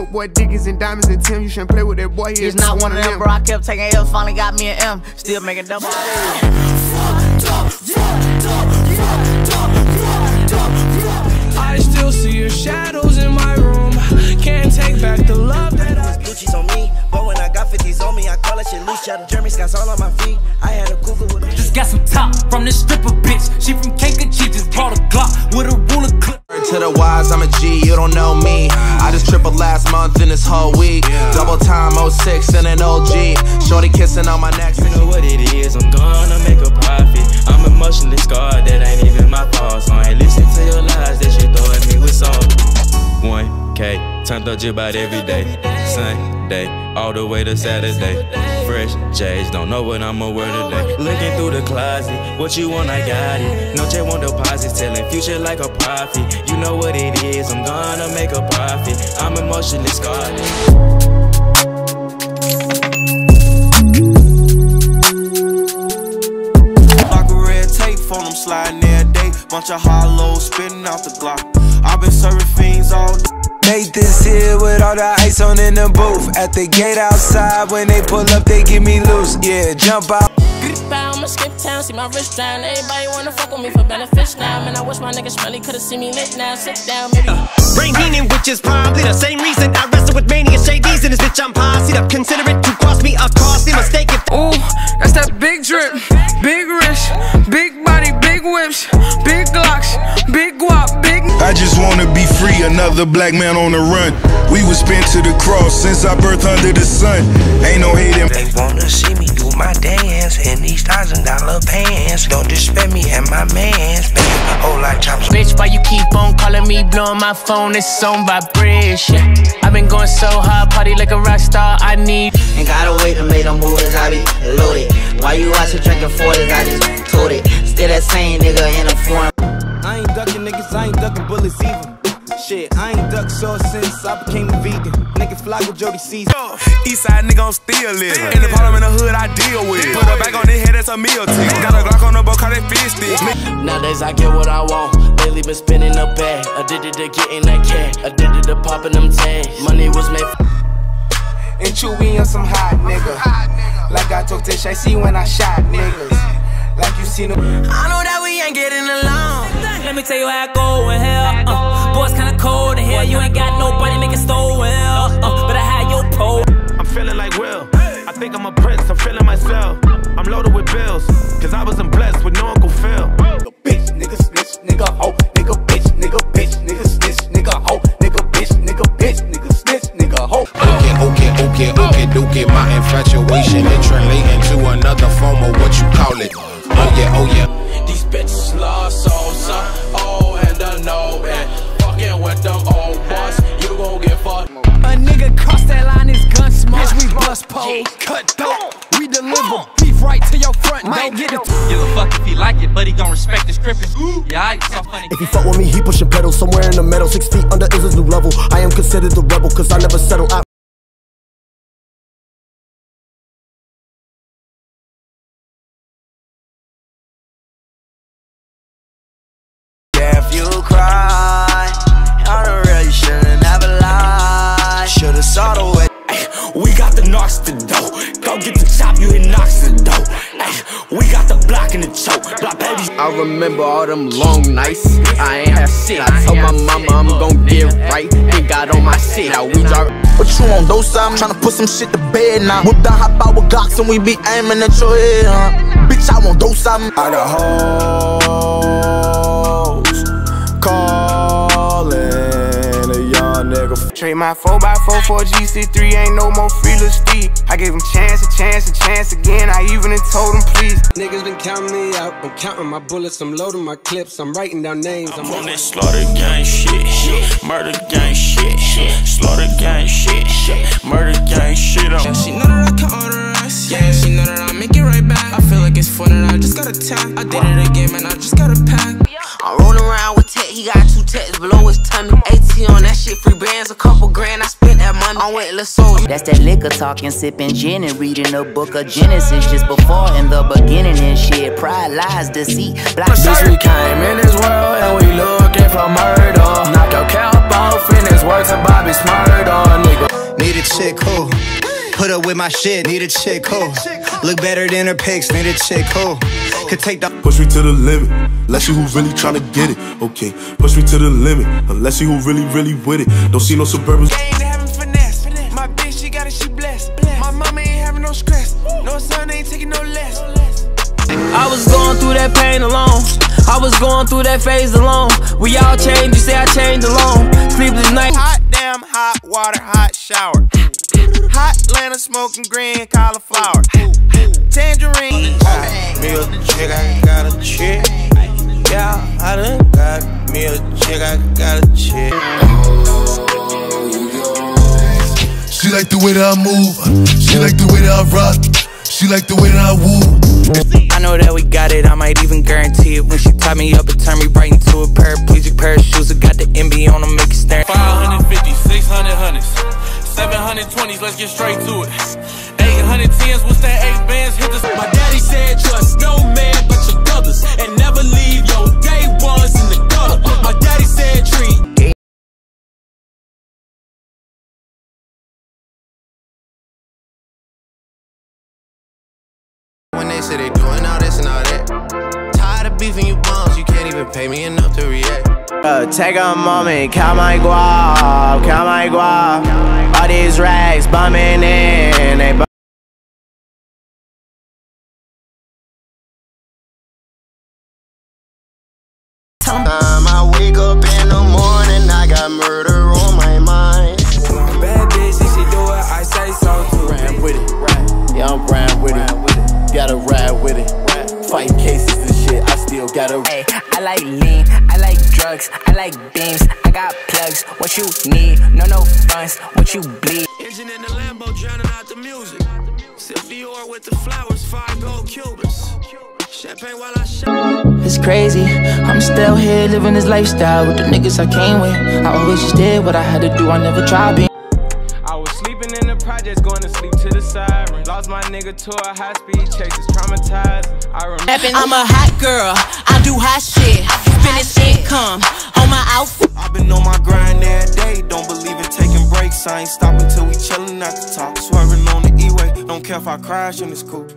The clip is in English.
Dope boy, Dickies and diamonds and Tim. You shouldn't play with that boy. He He's not one of them, bro. I kept taking L's, finally got me an M. Still making double. I still see your shadows in my room. Can't take back the love that I. Gucci's on me, but when I got 50s on me, I call that shit loose cheddar. Jeremy Scott's all on my feet. I had a cougar with me. Just got some top from this stripper bitch. She from Kankakee, just brought a Glock with a ruler clip. To the wise, I'm a G, you don't know me. I just tripled last month in this whole week. Double time 06 and an OG. Shorty kissing on my neck. You know what it is, I'm gonna make a profit. I'm emotionally scarred, that ain't even my fault. So I ain't listen to your lies turned up just about every day. Sunday, all the way to Saturday. Fresh J's, don't know what I'ma wear today. Looking through the closet, what you want, I got it. No check, want deposits, telling future like a profit. You know what it is, I'm gonna make a profit. I'm emotionally scarred. On them sliding every day. Bunch of hollows spitting out the Glock. I've been serving fiends all day. Made this here with all the ice on in the booth. At the gate outside, when they pull up, they give me loose. Yeah, jump out. I'ma skip town, see my wrist down. Everybody wanna fuck with me for benefits now. Man, I wish my niggas really could've seen me lit now. Sit down, baby. Uh, Brain meaning, which is probably the same reason I wrestle with mania shadies in this bitch. I'm posse up. Consider it to cost me a costly mistake. If Ooh, that's that big drip, big wrist, big body, big whips, big glocks, big guap, big. I just wanna be free, another black man on the run. We was spent to the cross since our birth under the sun. Ain't no hating. They wanna see me do my dance in these thousand dollar pants. Don't disrespect me and my mans. Baby, whole lot chops. Bitch, why you keep on calling me, blowing my phone? It's on vibration. I've been going so hard, party like a rock star. I need. Ain't gotta wait to make them moves, I be loaded. Why you watching drinking 40s? I just told it. Still that same nigga in a foreign. I ain't ducking niggas, I ain't ducking bullets either. Shit, I ain't ducked sauce since I became a vegan. Nigga fly with Jody Caesar. Eastside nigga, I'm still living. In the problem in the hood, I deal with. Put a back on his head, that's a meal ticket. Got a Glock on the boat, call that fish stick. Nowadays I get what I want. Lately been spinning a bag. Addicted to getting that cash. Addicted to popping them tags. Money was made. And Chewy on some hot nigga. Like I told Tish, I see when I shot niggas. Like you seen them. I know that we ain't getting along. Let me tell you how I go in hell. Uh, boy, it's kinda cold in here. You ain't got nobody making store well. Uh, but I had your pole. I'm feeling like Will. I think I'm a prince, I'm feeling myself. Pole, cut. We deliver beef right to your front. Don't get it. Give a fuck if he like it, but he gon' respect the scripting. Yeah, I so funny. If he fuck with me, he pushing pedals somewhere in the middle. Six feet under is his new level. I am considered the rebel, cause I never settle. I Yeah, if you cry, I don't really should've never lied. Should've saw the way. We got the knocks to dough. Go get the chop, you hit knocks to dough. Ay, we got the block in the choke. Block baby. I remember all them long nights. I ain't have shit. I told my mama I'm gon' get right. Ain't got on my shit. Now we drive. What you on those I'm tryna put some shit to bed now. Whip down hop out with Glocks and we be aiming at your head, huh? Bitch, I want those I'm. I got hoes Trade my 4x4 for a GC3, ain't no more free little Steve. I gave him chance, a chance, a chance again. I even done told him please. Niggas been counting me out. I'm counting my bullets, I'm loading my clips, I'm writing down names. I'm, on that slaughter gang shit, murder gang shit, slaughter gang shit, murder gang shit. Yeah, she know that I can order rice. Yeah, she know that I make it right back. I feel like it's fun and I just got a tap. I did it again, man, I just got a pack. Couple grand, I spent that money. I'm with Lil Soldier. That's that liquor talking, sipping gin and reading the book of Genesis just before in the beginning and shit. Pride, lies, deceit, black Bitch, we came in this world and we looking for murder. Knock your cap off in this works and Bobby's murder. Nigga, Need a chick who put up with my shit. Need a chick who look better than her pics. Need a chick who could take the Push me to the limit. Let's see who really tryna get it. Okay, push me to the limit. Let's see who really, really with it. Don't see no suburbans. ain't having finesse. My bitch, she got it, she blessed. My mama ain't having no stress. No son ain't taking no less. I was going through that pain alone. I was going through that phase alone. We all changed, you say I changed alone. Sleepless night. Hot damn, hot water, hot shower. Hot Atlanta smoking green cauliflower. Tangerine. Me a chick, I got a chick. Yeah, I done got me a chick, I got a chick. She like the way that I move. She like the way that I rock. She like the way that I woo. I know that we got it, I might even guarantee it When she tie me up and turn me right into a paraplegic let's get straight to it. 810s, what's that? Eight bands, hit the. My daddy said, trust no man but your brothers, and never leave your day ones in the gutter. My daddy said, treat When they say they doing all this and all that. Tired of beefing you bums, you can't even pay me enough to react. Uh, take a moment, count my guap, count my guap. All these rags bumming in, they bum- Time shit, I still gotta. Hey, I like lean, I like drugs, I like beams, I got plugs. What you need? No, no funds. What you bleed? Engine in the Lambo drowning out the music. Sip Dior with the flowers, five gold Cubans. Champagne while I shop. It's crazy. I'm still here living this lifestyle with the niggas I came with. I always just did what I had to do. I never tried being. I was sleeping in the projects, going to sleep to the siren. Lost my nigga to a high speed chase, it's traumatized. I remember. I'm a hot girl, I do hot shit. Finish income on my outfit. I've been on my grind every day, don't believe in taking breaks. I ain't stopping till we chillin' at the top. Swerving on the E-way, don't care if I crash in this coupe.